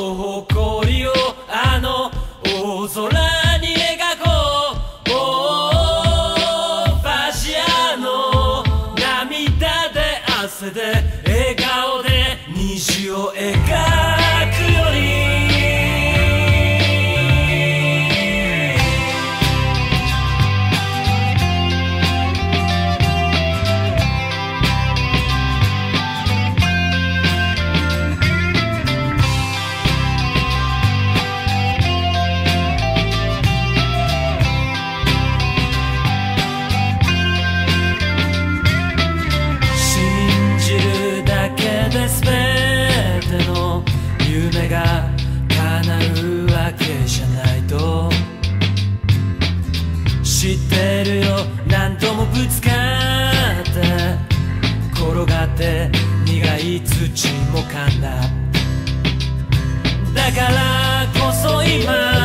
誇りをあの大空に描こう。オーファシアの涙で汗で笑顔で虹を描く。レール何度もぶつかって転がって苦い土もかんだ。だからこそ今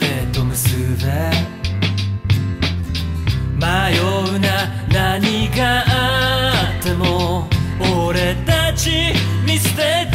へと結べ。迷うな何があっても俺たち見捨てて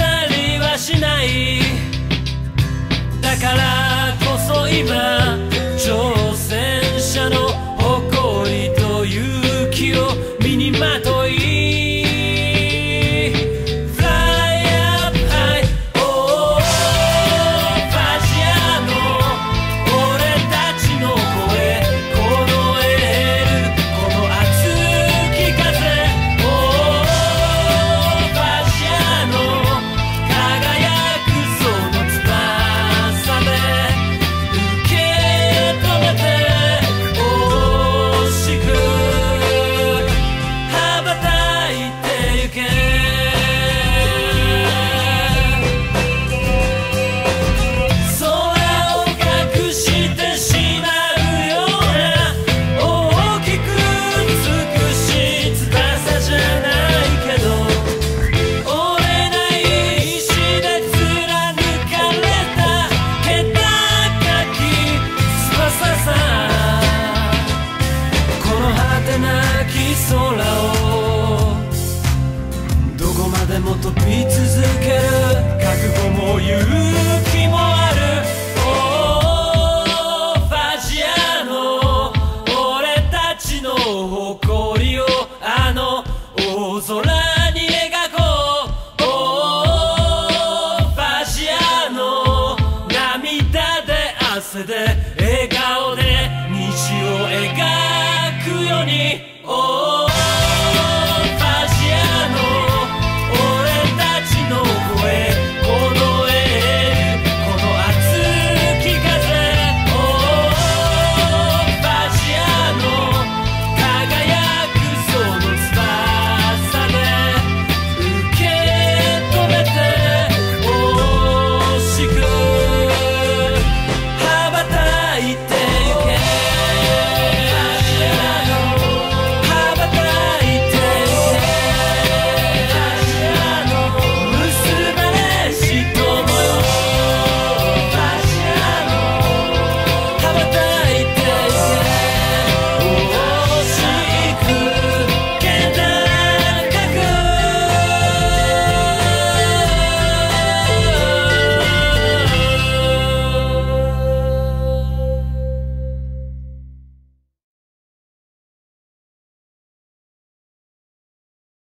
せで笑顔